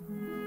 Mm-hmm.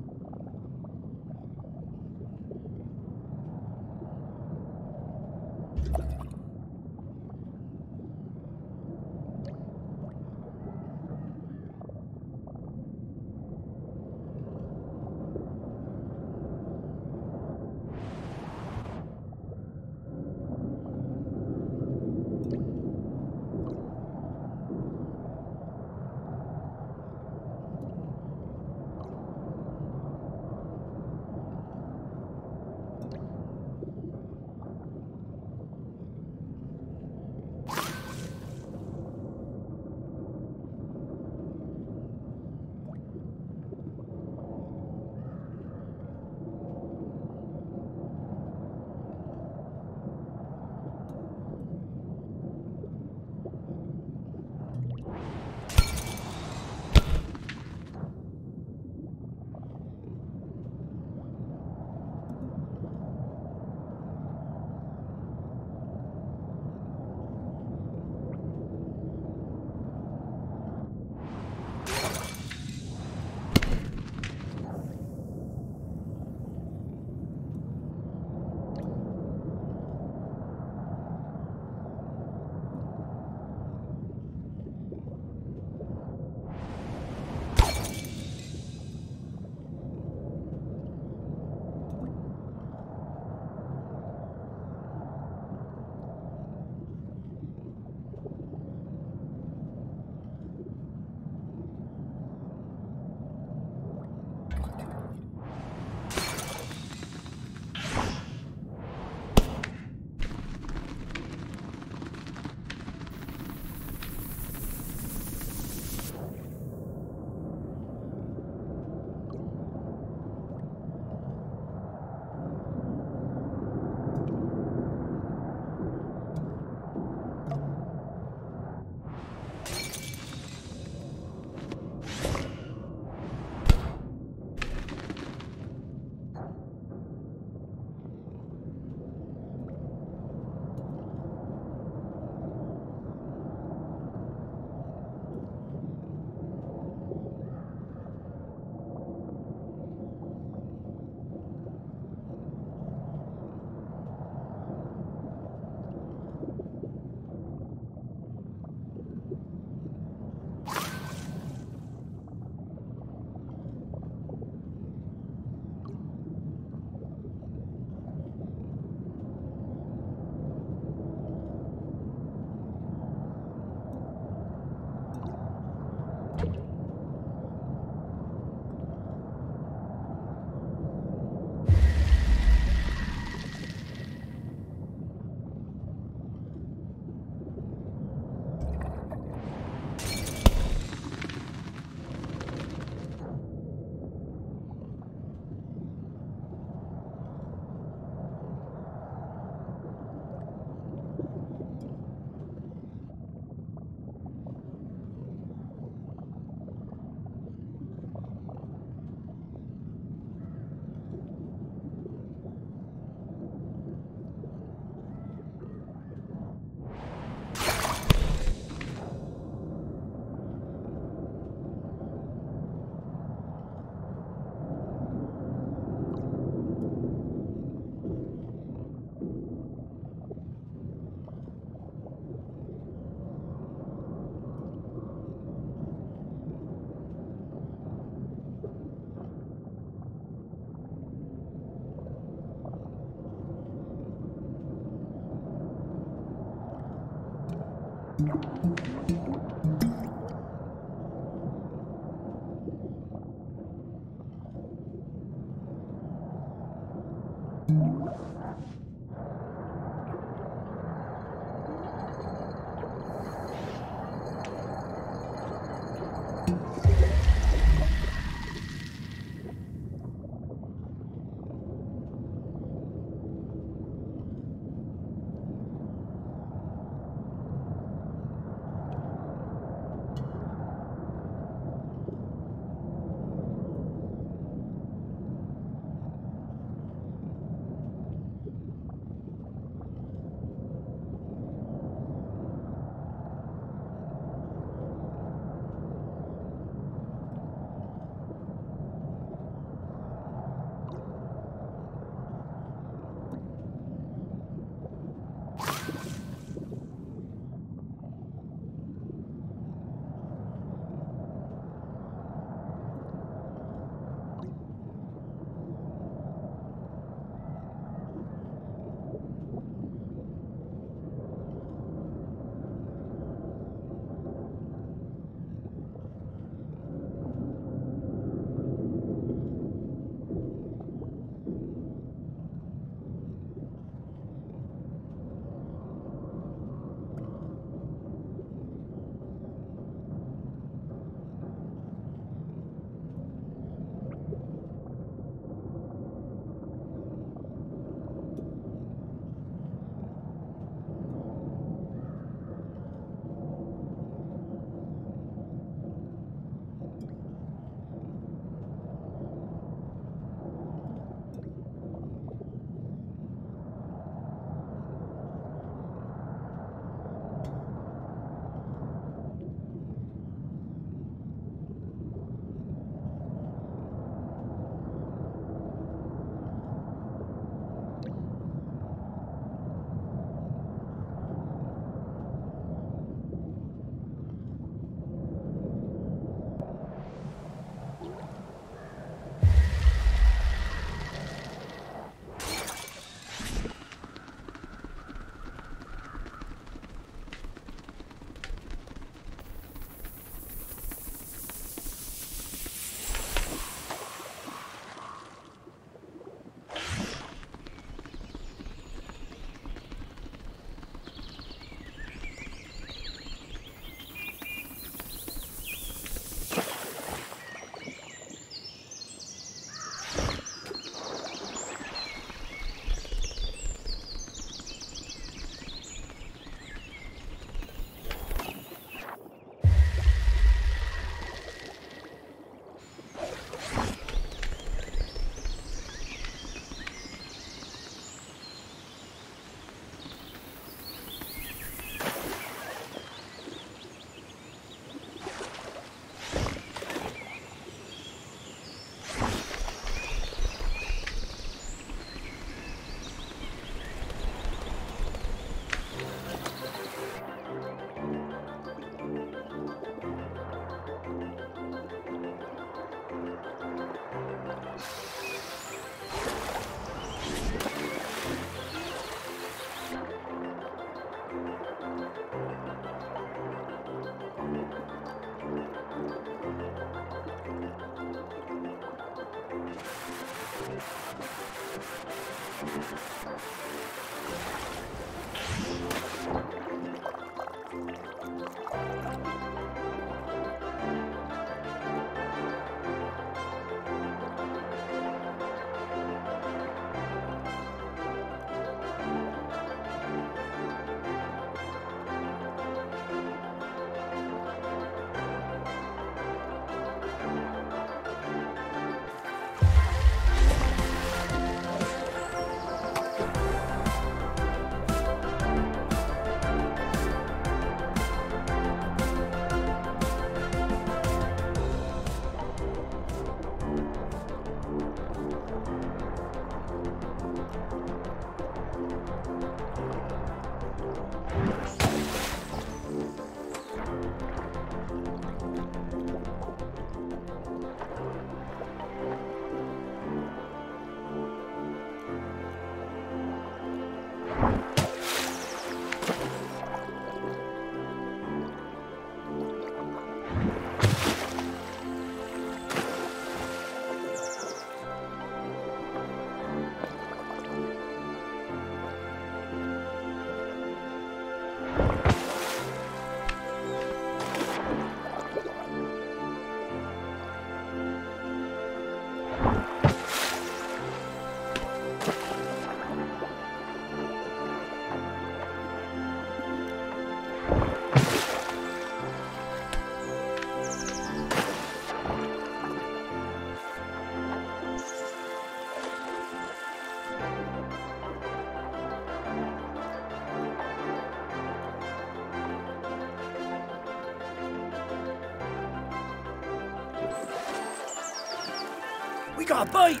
Got a bite!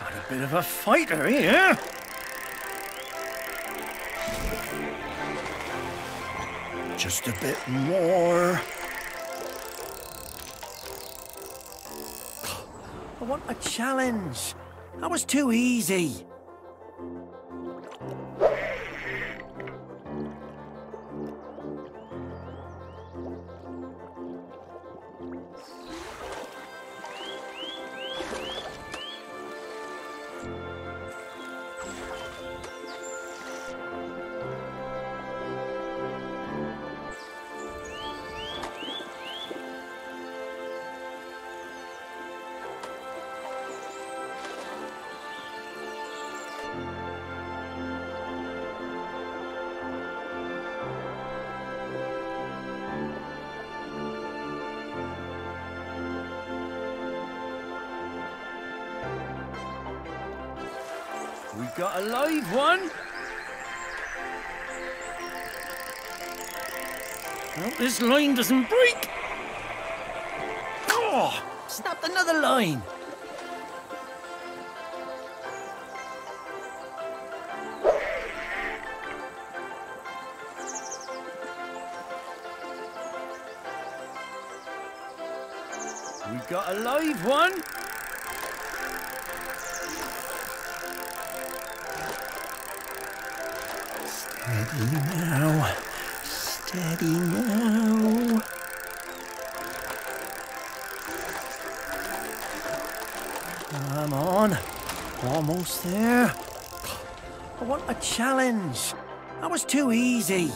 Got a bit of a fighter here. Eh? Just a bit more. I want a challenge. That was too easy. Got a live one. Well, this line doesn't break. Oh, snapped another line. A challenge. That was too easy.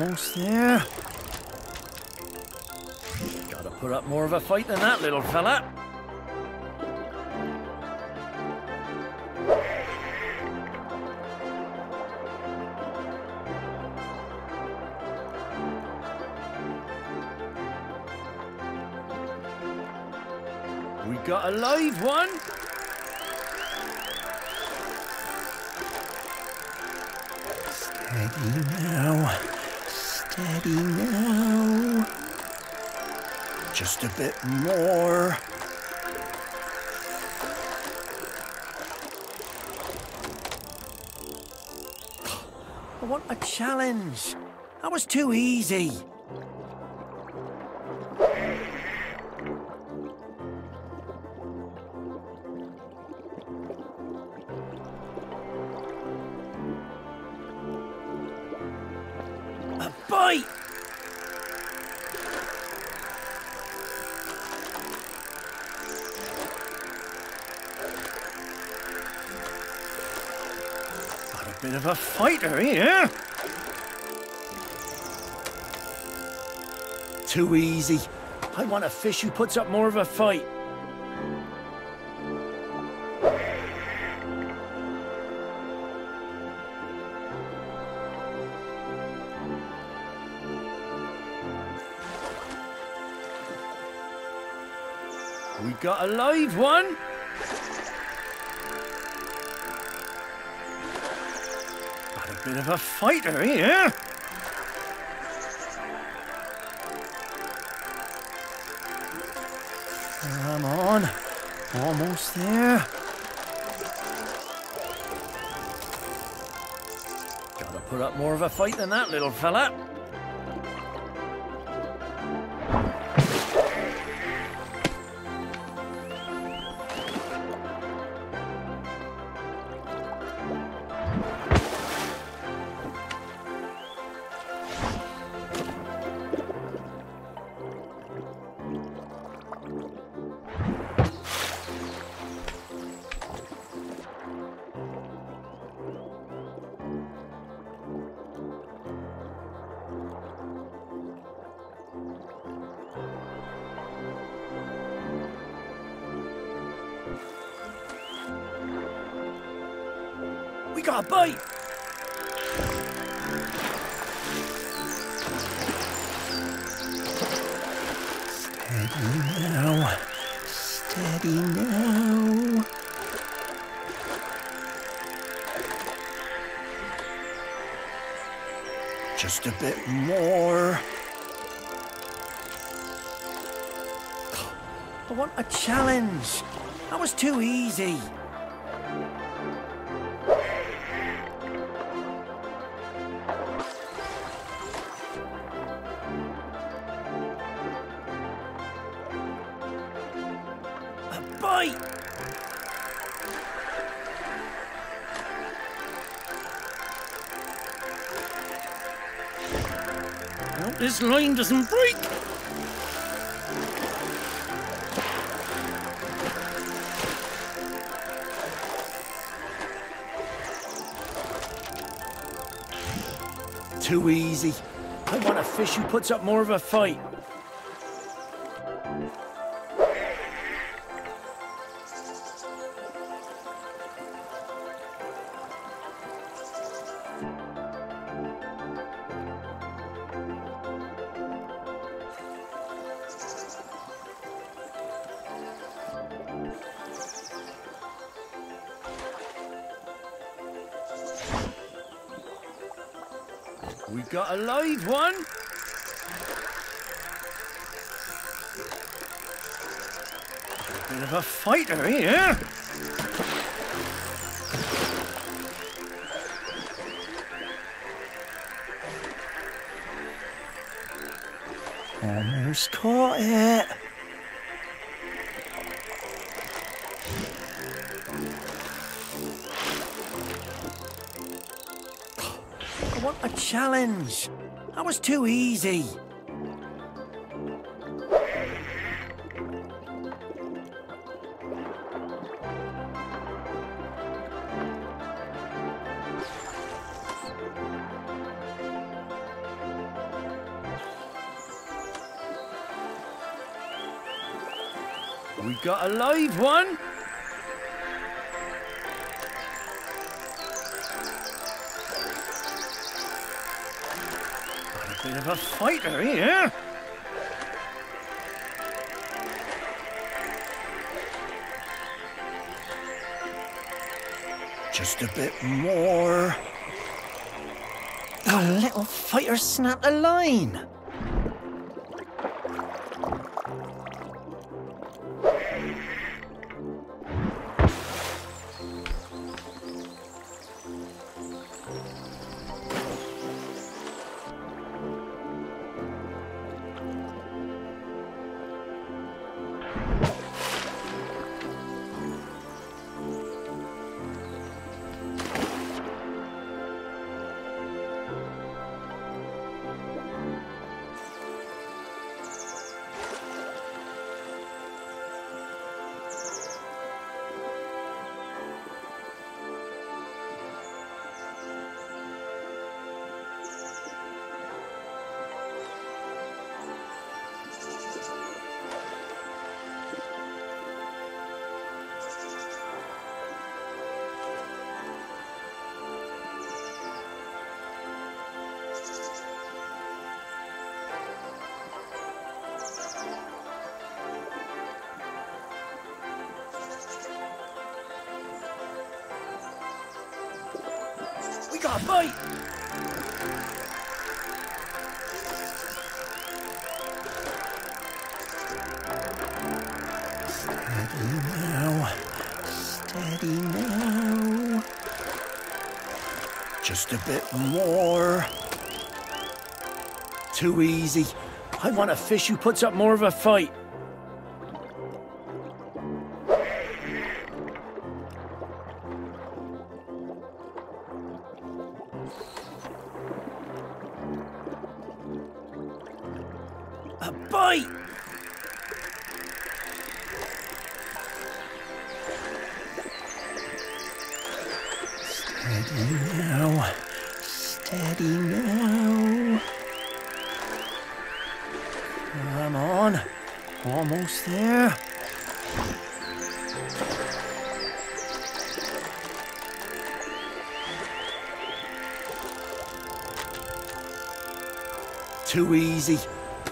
Almost there. Gotta put up more of a fight than that, little fella. We got a live one. Steady now. Steady now. Just a bit more. I want a challenge. That was too easy. A fighter eh? here. Too easy. I want a fish who puts up more of a fight. A fighter eh, here. Come on. Almost there. Gotta put up more of a fight than that, little fella. Got a bite! Steady now. Steady now. Just a bit more. I want a challenge. That was too easy. This line doesn't break. Too easy. I want a fish who puts up more of a fight. Fighter here. Almost caught it. I want a challenge. That was too easy. Got a live one. A bit of a fighter here. Just a bit more. The little fighter snapped a line. A bit more. Too easy. I want a fish who puts up more of a fight. A bite! Too easy.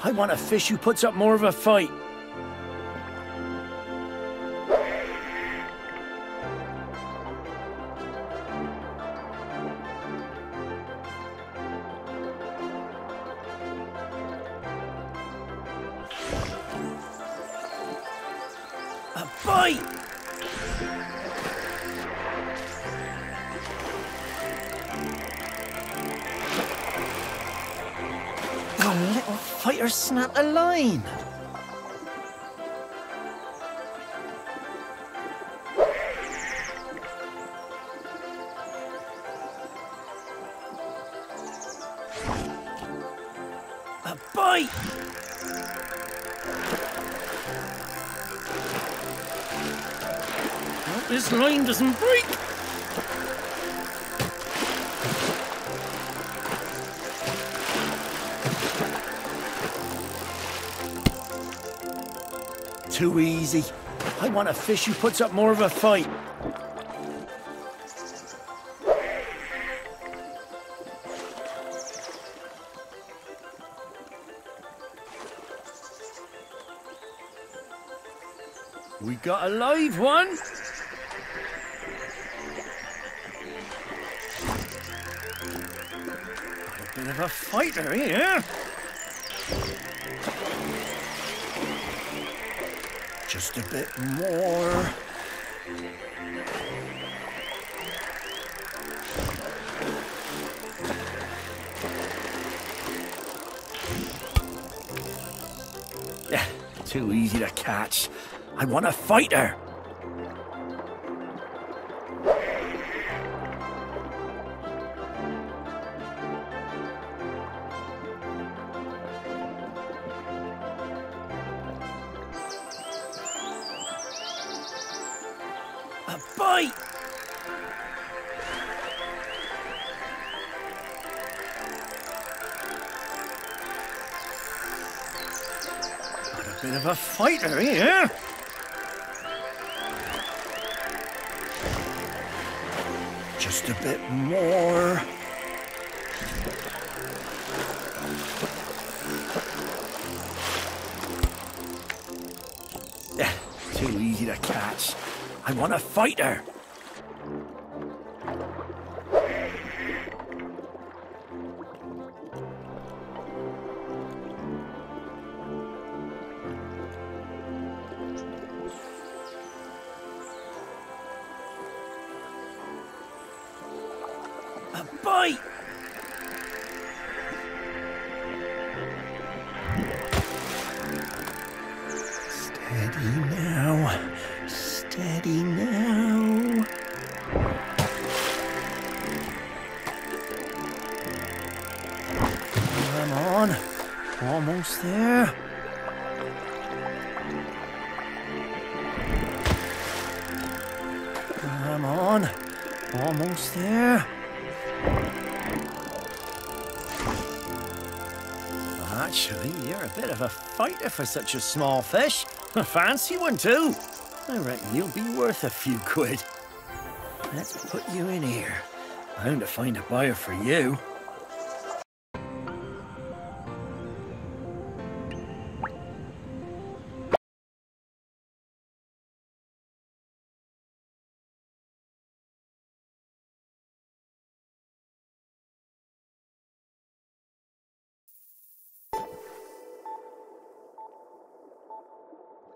I want a fish who puts up more of a fight. Too easy. I want a fish who puts up more of a fight. We got a live one. A bit of a fighter here. Just a bit more. Yeah, too easy to catch. I want a fighter. A Oh, yeah. Fighter for such a small fish. A fancy one, too. I reckon you'll be worth a few quid. Let's put you in here. Bound to find a buyer for you.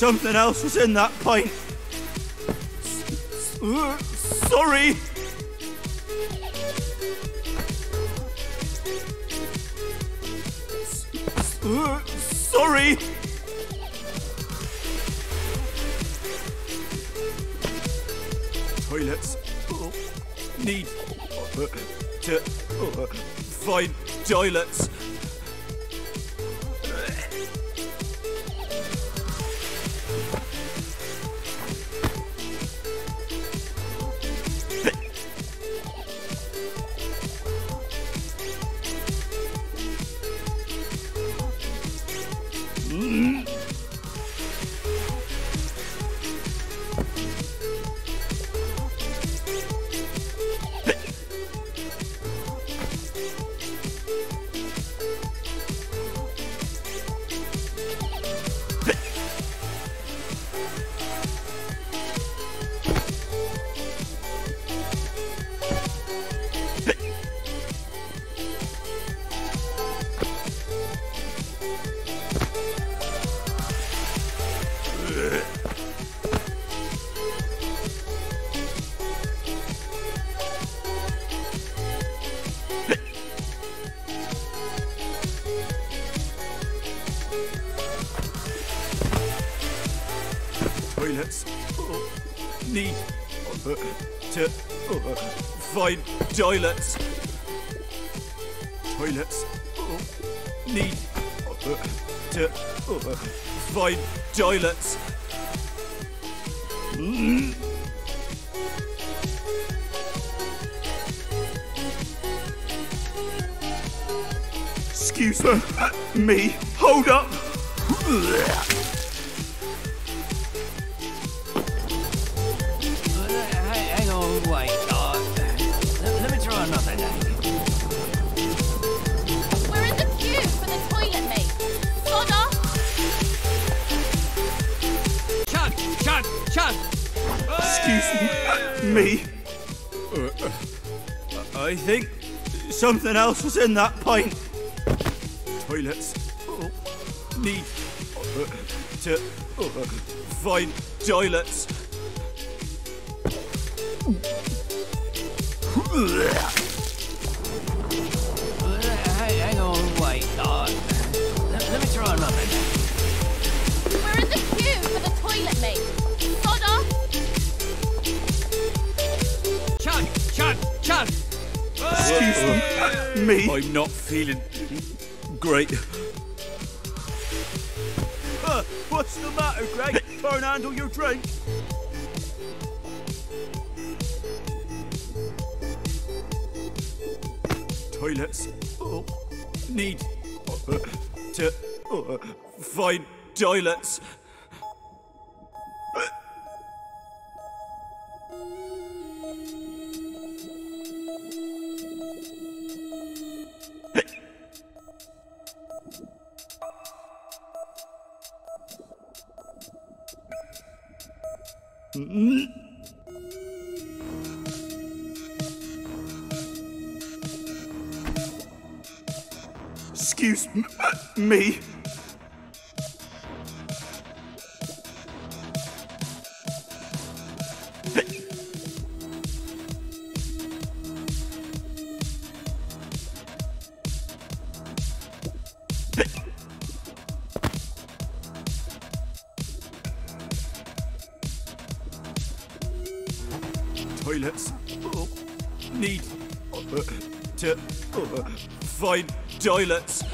something else was in that pint. Toilets need to find toilets. Toilets need to find toilets. Excuse me. Hold up. Me. I think something else was in that pint. Toilets need to find toilets. Excuse me. I'm not feeling great. Uh, what's the matter, Greg? Can't handle your drink? Toilets oh, need uh, to uh, find toilets. Excuse me. Toilets need uh, to uh, find toilets.